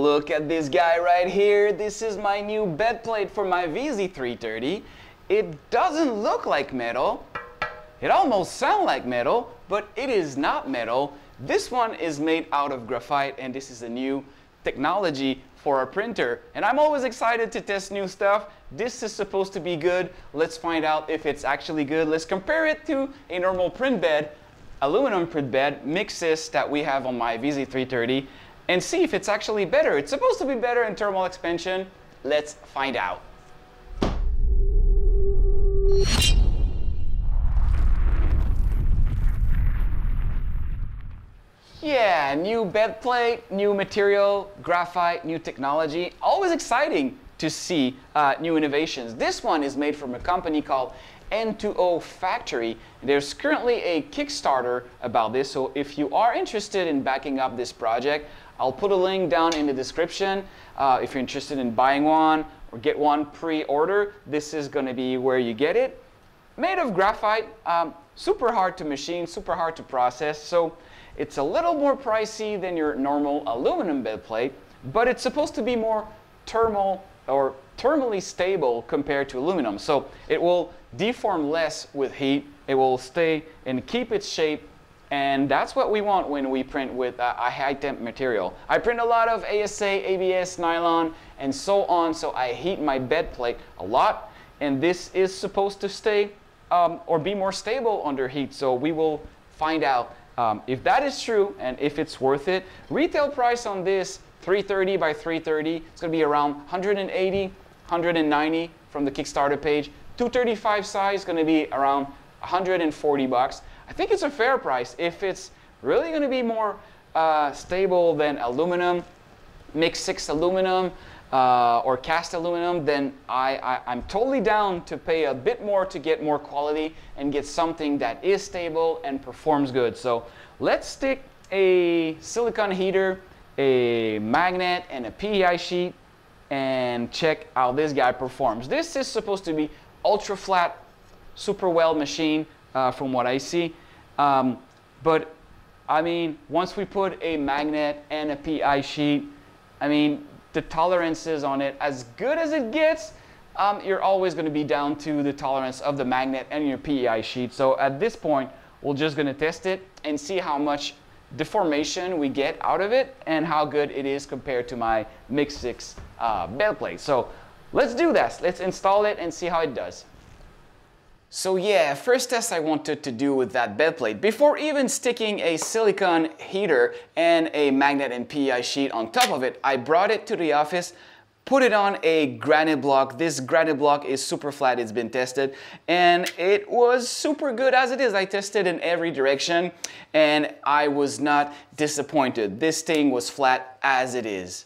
look at this guy right here. This is my new bed plate for my VZ330. It doesn't look like metal. It almost sounds like metal, but it is not metal. This one is made out of graphite and this is a new technology for our printer. And I'm always excited to test new stuff. This is supposed to be good. Let's find out if it's actually good. Let's compare it to a normal print bed, aluminum print bed, MIC6 that we have on my VZ330 and see if it's actually better. It's supposed to be better in thermal expansion. Let's find out. Yeah, new bed plate, new material, graphite, new technology. Always exciting to see uh, new innovations. This one is made from a company called N2O Factory. There's currently a Kickstarter about this, so if you are interested in backing up this project, I'll put a link down in the description. Uh, if you're interested in buying one or get one pre-order, this is going to be where you get it. Made of graphite, um, super hard to machine, super hard to process, so it's a little more pricey than your normal aluminum bed plate, but it's supposed to be more thermal or thermally stable compared to aluminum. So it will deform less with heat, it will stay and keep its shape and that's what we want when we print with a, a high temp material. I print a lot of ASA, ABS, nylon, and so on, so I heat my bed plate a lot. And this is supposed to stay um, or be more stable under heat. So we will find out um, if that is true and if it's worth it. Retail price on this 330 by 330, it's gonna be around 180, 190 from the Kickstarter page. 235 size is gonna be around 140 bucks. I think it's a fair price. If it's really going to be more uh, stable than aluminum, MIC6 aluminum, uh, or cast aluminum, then I, I, am totally down to pay a bit more to get more quality and get something that is stable and performs good. So let's stick a silicon heater, a magnet, and a PEI sheet and check how this guy performs. This is supposed to be ultra flat, super well machine uh, from what I see. Um, but I mean, once we put a magnet and a PEI sheet, I mean, the tolerances on it, as good as it gets, um, you're always going to be down to the tolerance of the magnet and your PEI sheet. So at this point, we're just going to test it and see how much deformation we get out of it and how good it is compared to my MIC6 uh, bed plate. So let's do this. Let's install it and see how it does. So yeah, first test I wanted to do with that bed plate. Before even sticking a silicone heater and a magnet and PEI sheet on top of it, I brought it to the office, put it on a granite block. This granite block is super flat, it's been tested, and it was super good as it is. I tested in every direction, and I was not disappointed. This thing was flat as it is.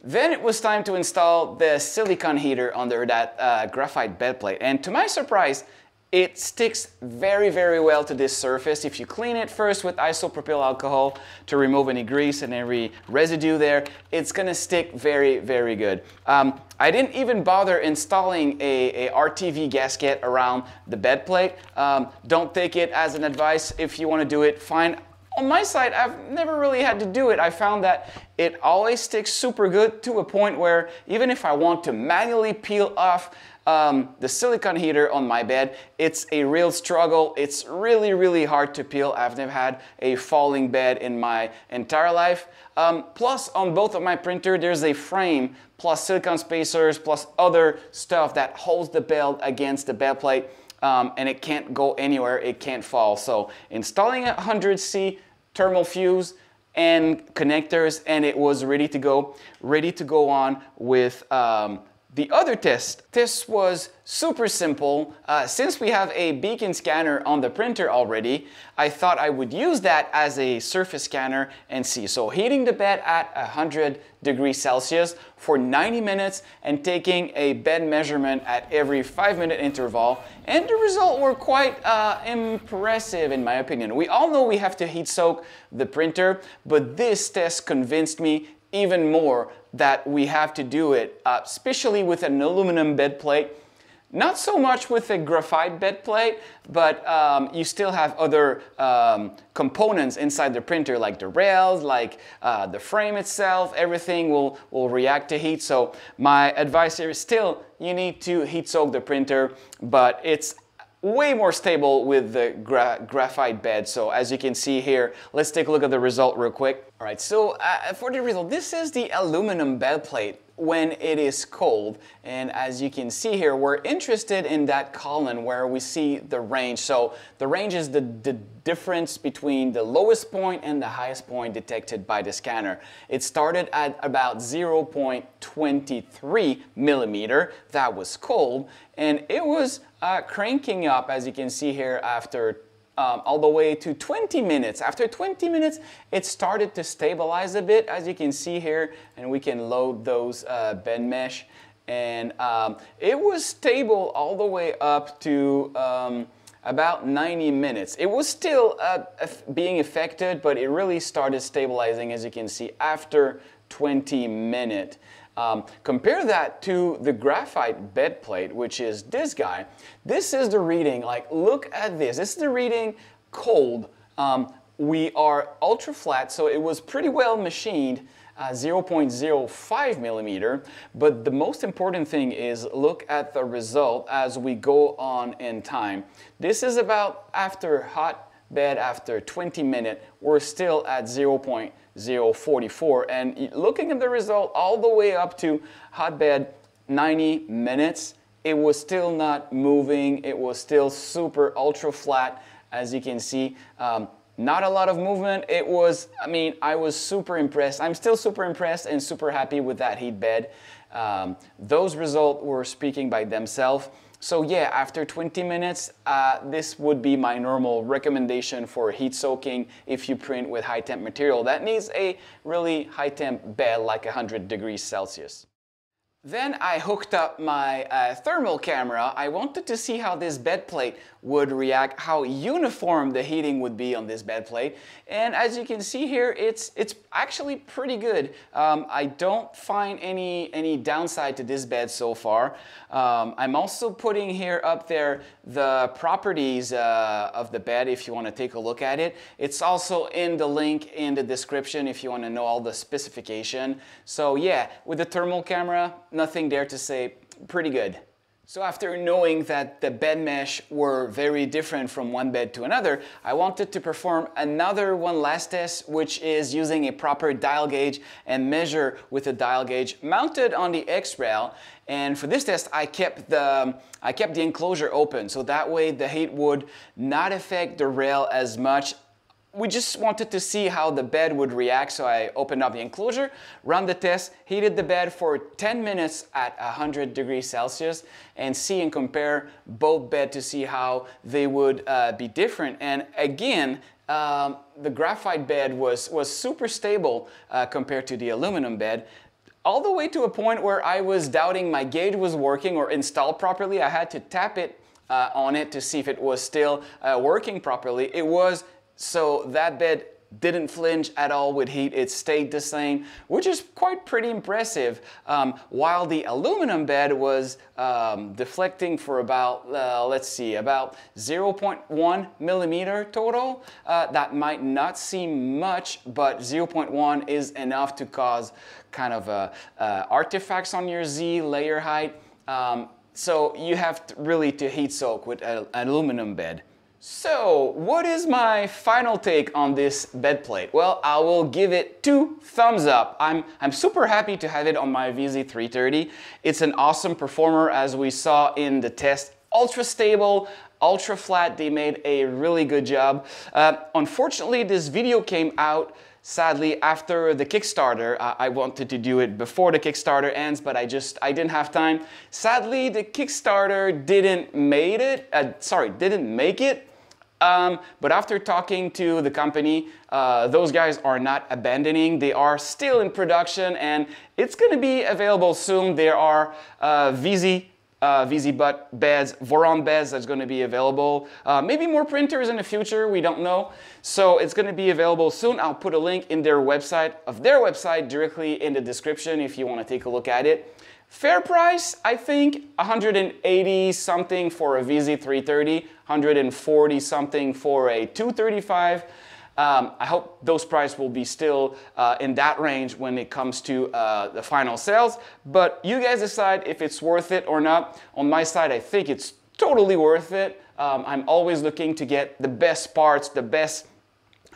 Then it was time to install the silicone heater under that uh, graphite bed plate, and to my surprise, it sticks very, very well to this surface. If you clean it first with isopropyl alcohol to remove any grease and every residue there, it's gonna stick very, very good. Um, I didn't even bother installing a, a, RTV gasket around the bed plate. Um, don't take it as an advice. If you wanna do it, fine. On my side, I've never really had to do it. I found that it always sticks super good to a point where even if I want to manually peel off um, the silicone heater on my bed, it's a real struggle. It's really, really hard to peel. I've never had a falling bed in my entire life. Um, plus, on both of my printer, there's a frame, plus silicone spacers, plus other stuff that holds the belt against the bed plate, um, and it can't go anywhere, it can't fall. So installing a 100C thermal fuse, and connectors and it was ready to go, ready to go on with um, the other test, this was super simple. Uh, since we have a beacon scanner on the printer already, I thought I would use that as a surface scanner and see. So heating the bed at 100 degrees Celsius for 90 minutes and taking a bed measurement at every five minute interval. And the result were quite uh, impressive in my opinion. We all know we have to heat soak the printer, but this test convinced me even more that we have to do it, uh, especially with an aluminum bed plate. Not so much with a graphite bed plate, but um, you still have other um, components inside the printer, like the rails, like uh, the frame itself, everything will, will react to heat. So my advice here is still, you need to heat soak the printer, but it's way more stable with the gra graphite bed. So as you can see here, let's take a look at the result real quick. All right, so uh, for the result, this is the aluminum bed plate when it is cold. And as you can see here, we're interested in that column where we see the range. So the range is the, the difference between the lowest point and the highest point detected by the scanner. It started at about 0.23 millimeter. That was cold. And it was uh, cranking up, as you can see here, after um, all the way to 20 minutes. After 20 minutes, it started to stabilize a bit, as you can see here, and we can load those uh, bed mesh. And um, it was stable all the way up to um, about 90 minutes. It was still uh, being affected, but it really started stabilizing, as you can see, after 20 minutes. Um, compare that to the graphite bed plate, which is this guy. This is the reading, like look at this. This is the reading cold. Um, we are ultra flat, so it was pretty well machined, uh, 0.05 millimeter. But the most important thing is look at the result as we go on in time. This is about after hot bed after 20 minutes, we're still at 0.05 044. And looking at the result all the way up to hotbed 90 minutes, it was still not moving. It was still super ultra flat, as you can see. Um, not a lot of movement. It was, I mean, I was super impressed. I'm still super impressed and super happy with that heat bed. Um, those results were speaking by themselves. So yeah, after 20 minutes, uh, this would be my normal recommendation for heat soaking if you print with high temp material that needs a really high temp bed like 100 degrees Celsius. Then I hooked up my uh, thermal camera. I wanted to see how this bed plate would react, how uniform the heating would be on this bed plate. And as you can see here, it's, it's actually pretty good. Um, I don't find any, any downside to this bed so far. Um, I'm also putting here up there the properties uh, of the bed if you want to take a look at it. It's also in the link in the description if you want to know all the specification. So yeah, with the thermal camera, nothing there to say, pretty good. So after knowing that the bed mesh were very different from one bed to another, I wanted to perform another one last test, which is using a proper dial gauge and measure with a dial gauge mounted on the X-Rail. And for this test, I kept the I kept the enclosure open, so that way the heat would not affect the rail as much we just wanted to see how the bed would react, so I opened up the enclosure, ran the test, heated the bed for 10 minutes at 100 degrees Celsius, and see and compare both bed to see how they would uh, be different. And again, um, the graphite bed was, was super stable uh, compared to the aluminum bed all the way to a point where I was doubting my gauge was working or installed properly. I had to tap it uh, on it to see if it was still uh, working properly. It was so that bed didn't flinch at all with heat. It stayed the same, which is quite pretty impressive. Um, while the aluminum bed was um, deflecting for about, uh, let's see, about 0.1 millimeter total. Uh, that might not seem much, but 0.1 is enough to cause kind of uh, uh artifacts on your Z layer height. Um, so you have to really to heat soak with an aluminum bed. So, what is my final take on this bed plate? Well, I will give it two thumbs up. I'm, I'm super happy to have it on my VZ330. It's an awesome performer as we saw in the test. Ultra stable, ultra flat, they made a really good job. Uh, unfortunately, this video came out sadly after the Kickstarter. Uh, I wanted to do it before the Kickstarter ends, but I just, I didn't have time. Sadly, the Kickstarter didn't made it, uh, sorry, didn't make it. Um, but after talking to the company, uh, those guys are not abandoning. They are still in production and it's going to be available soon. There are uh, VZ, uh, beds, Voron beds that's going to be available. Uh, maybe more printers in the future, we don't know. So it's going to be available soon. I'll put a link in their website, of their website directly in the description if you want to take a look at it. Fair price, I think 180 something for a VZ330, 140 something for a 235. Um, I hope those prices will be still uh, in that range when it comes to uh, the final sales. But you guys decide if it's worth it or not. On my side, I think it's totally worth it. Um, I'm always looking to get the best parts, the best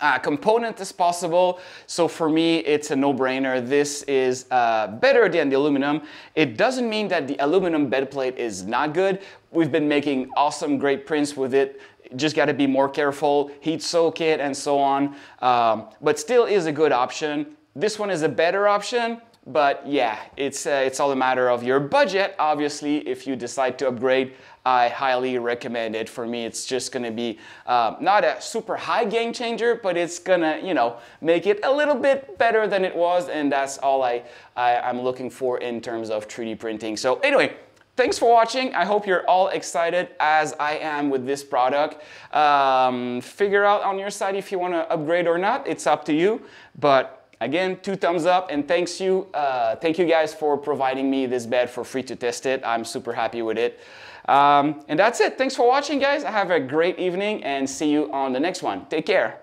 uh, component as possible. So for me, it's a no-brainer. This is uh, better than the aluminum. It doesn't mean that the aluminum bed plate is not good. We've been making awesome, great prints with it just got to be more careful, heat soak it and so on. Um, but still is a good option. This one is a better option, but yeah, it's, uh, it's all a matter of your budget. Obviously, if you decide to upgrade, I highly recommend it. For me, it's just gonna be uh, not a super high game changer, but it's gonna, you know, make it a little bit better than it was, and that's all I, I, I'm looking for in terms of 3D printing. So anyway, Thanks for watching. I hope you're all excited as I am with this product. Um, figure out on your side if you want to upgrade or not. It's up to you. But again, two thumbs up and thanks you. Uh, thank you guys for providing me this bed for free to test it. I'm super happy with it. Um, and that's it. Thanks for watching, guys. Have a great evening and see you on the next one. Take care.